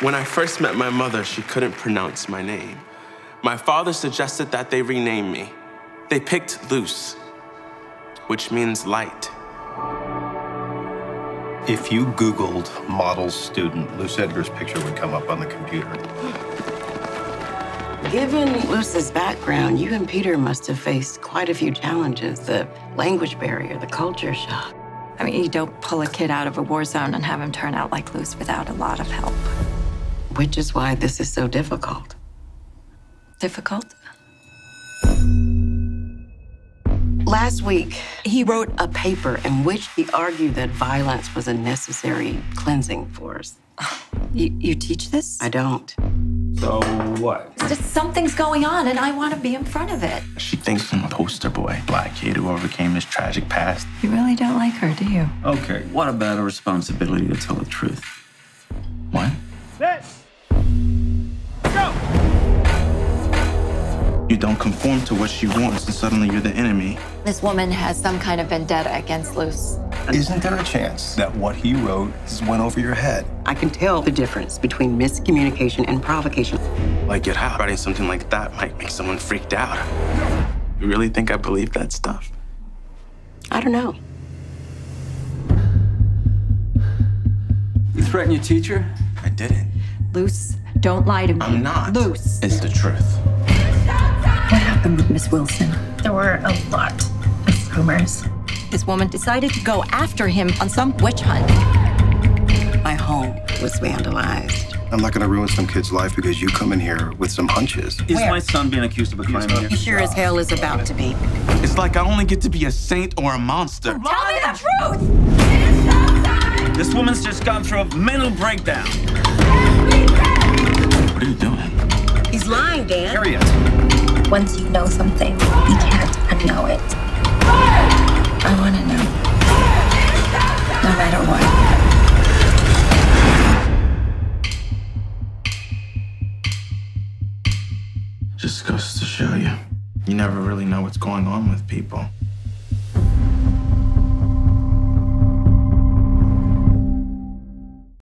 When I first met my mother, she couldn't pronounce my name. My father suggested that they rename me. They picked Luce, which means light. If you Googled model student, Luce Edgar's picture would come up on the computer. Given Luce's background, you and Peter must have faced quite a few challenges the language barrier, the culture shock. I mean, you don't pull a kid out of a war zone and have him turn out like Luce without a lot of help. Which is why this is so difficult. Difficult? Last week, he wrote a paper in which he argued that violence was a necessary cleansing force. You, you teach this? I don't. So what? Just something's going on, and I want to be in front of it. She thinks I'm a poster boy, black kid who overcame his tragic past. You really don't like her, do you? Okay, what about a responsibility to tell the truth? You don't conform to what she wants, and suddenly you're the enemy. This woman has some kind of vendetta against Luce. Isn't there a chance that what he wrote went over your head? I can tell the difference between miscommunication and provocation. Like, get how writing something like that might make someone freaked out. You really think I believe that stuff? I don't know. You threatened your teacher? I didn't. Luce, don't lie to me. I'm not. Luce. It's the truth. What happened with Miss Wilson? There were a lot of rumors. This woman decided to go after him on some witch hunt. My home was vandalized. I'm not going to ruin some kid's life because you come in here with some hunches. Is my son being accused of a crime here? He sure as hell is about to be. It's like I only get to be a saint or a monster. Tell me the truth! This woman's just gone through a mental breakdown. What are you doing? He's lying, Dan. Harriet. Once you know something, you can't unknow it. I want to know. No matter what. Just goes to show you. You never really know what's going on with people.